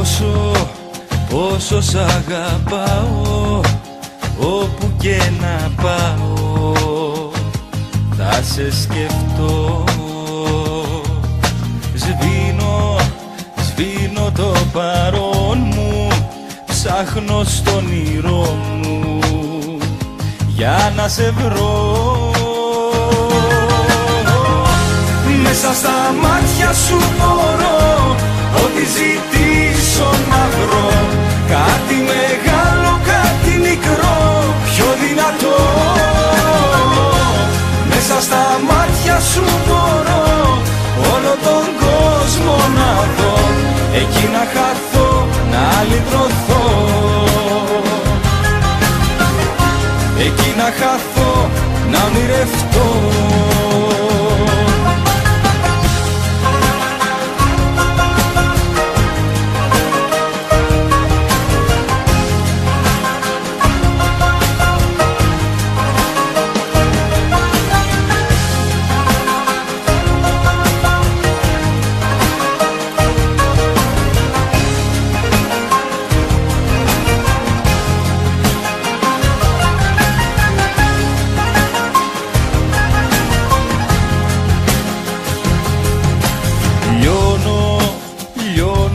Πόσο, πόσο σ' αγαπάω Όπου και να πάω Θα σε σκεφτώ. Σβήνω, σβήνω το παρόν μου Ψάχνω στον ήρω μου Για να σε βρω. Μέσα στα μάτια σου Μέσα στα μάτια σου μπορώ Όλο τον κόσμο να δω. Εκεί να χαθώ, να λυτρωθώ Εκεί να χαθώ, να ονειρευτώ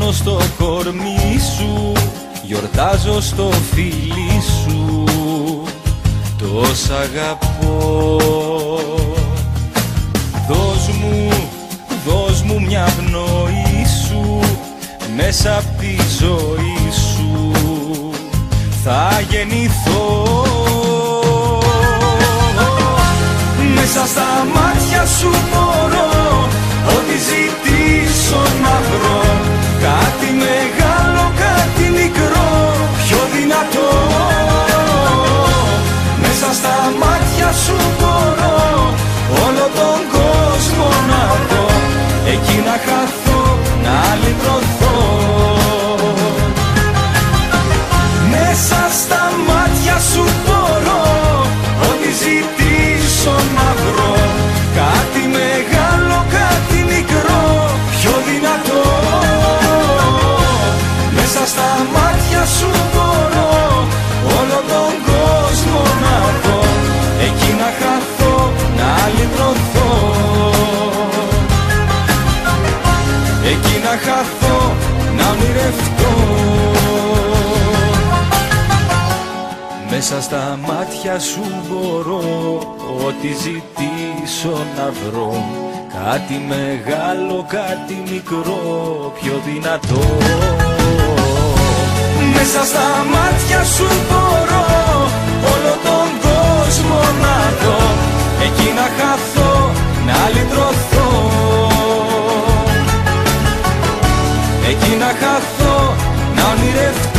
λιώνω στο κορμί σου Γιορτάζω στο φίλι σου. Το σ' αγαπώ. Δώσ' μου, δώσ' μου μια πνοή σου Μέσα απ' τη ζωή σου. Θα γεννηθώ. Μέσα στα μάτια σου σου μπορώ Όλο τον κόσμο να δω. Εκεί να χαθώ, να λυτρωθώ. Εκεί να χαθώ, να ονειρευτώ μέσα στα μάτια σου μπορώ Ό,τι ζητήσω να βρω. Κάτι μεγάλο, κάτι μικρό Πιο δυνατό μέσα στα μάτια σου μπορώ όλο τον κόσμο να δω. Εκεί να χαθώ, να λυτρωθώ. Εκεί να χαθώ, να ονειρευτώ.